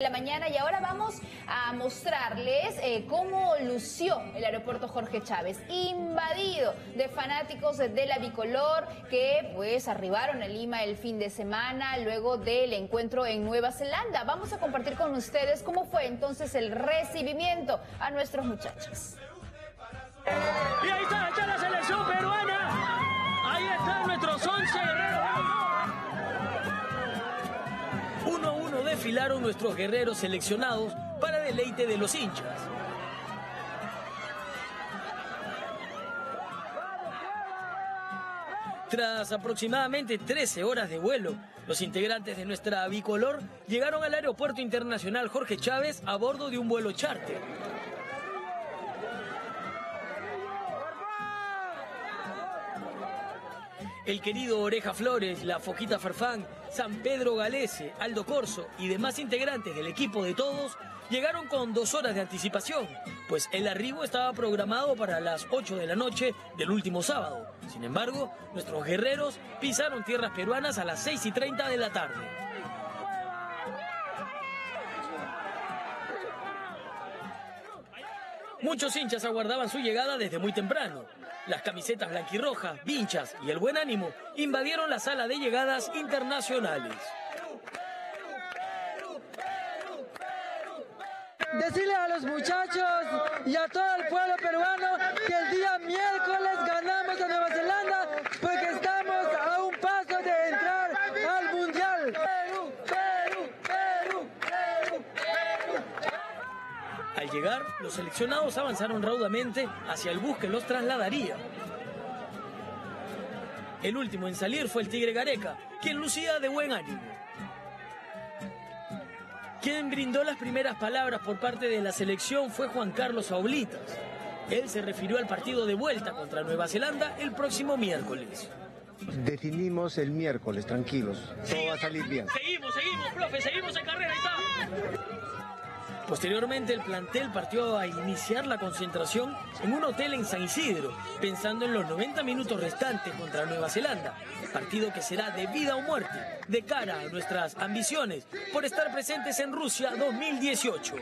la mañana y ahora vamos a mostrarles eh, cómo lució el aeropuerto Jorge Chávez, invadido de fanáticos de la bicolor que pues arribaron a Lima el fin de semana luego del encuentro en Nueva Zelanda. Vamos a compartir con ustedes cómo fue entonces el recibimiento a nuestros muchachos. Desfilaron nuestros guerreros seleccionados para deleite de los hinchas. Tras aproximadamente 13 horas de vuelo, los integrantes de nuestra bicolor llegaron al Aeropuerto Internacional Jorge Chávez a bordo de un vuelo charter. El querido Oreja Flores, la Foquita Farfán, San Pedro Galese, Aldo Corso y demás integrantes del equipo de todos llegaron con dos horas de anticipación, pues el arribo estaba programado para las 8 de la noche del último sábado. Sin embargo, nuestros guerreros pisaron tierras peruanas a las 6 y 30 de la tarde. Muchos hinchas aguardaban su llegada desde muy temprano. Las camisetas blanquirrojas, vinchas y el buen ánimo invadieron la sala de llegadas internacionales. Decirle a los muchachos y a todo el pueblo peruano que el día miércoles ganamos a Nueva Zelanda porque estamos a un paso de entrar al Mundial. Perú, Perú, Perú, Perú, Perú. Al llegar, los seleccionados avanzaron raudamente hacia el bus que los trasladaría. El último en salir fue el Tigre Gareca, quien lucía de buen ánimo. Quien brindó las primeras palabras por parte de la selección fue Juan Carlos Aulitas. Él se refirió al partido de vuelta contra Nueva Zelanda el próximo miércoles. Definimos el miércoles, tranquilos. Todo va a salir bien. Seguimos, seguimos, profe, seguimos en carrera, ahí está. Posteriormente el plantel partió a iniciar la concentración en un hotel en San Isidro, pensando en los 90 minutos restantes contra Nueva Zelanda, partido que será de vida o muerte, de cara a nuestras ambiciones por estar presentes en Rusia 2018.